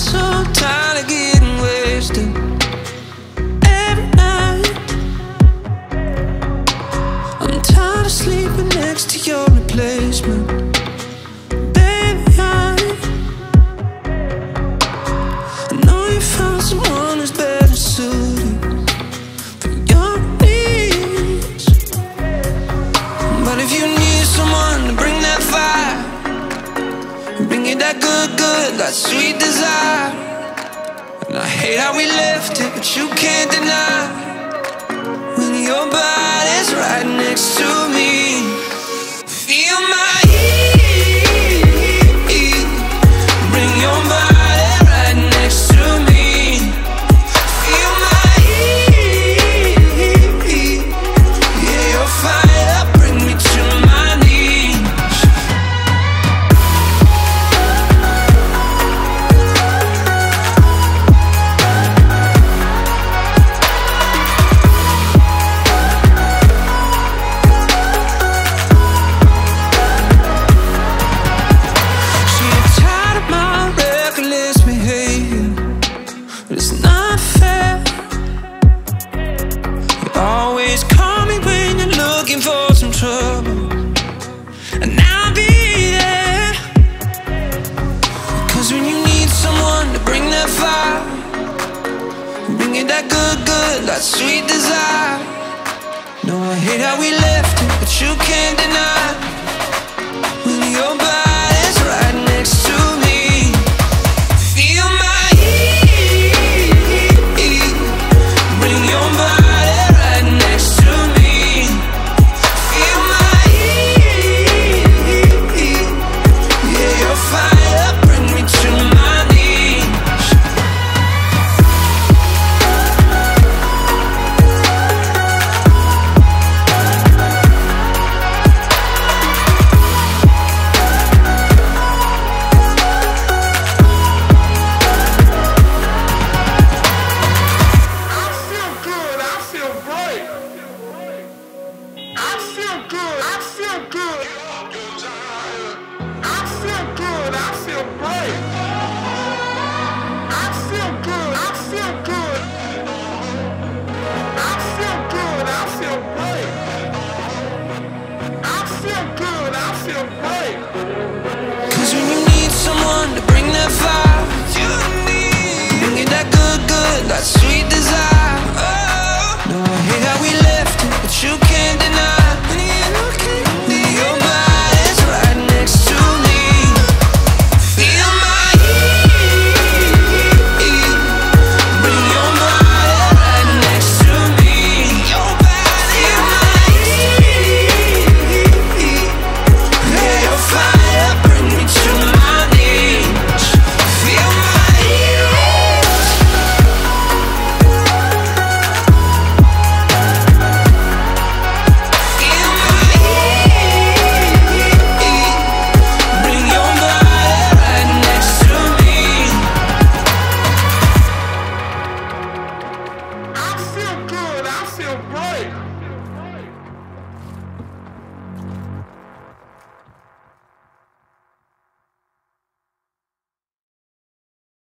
so tired of getting wasted every night. I'm tired of sleeping next to your replacement. You that good, good, that sweet desire. And I hate how we left it, but you can't deny when your body's right next to me. Always call me when you're looking for some trouble, and I'll be there. Cause when you need someone to bring that fire, bring it that good, good, that sweet desire. No, I hate how we left it, but you can't deny. that's true.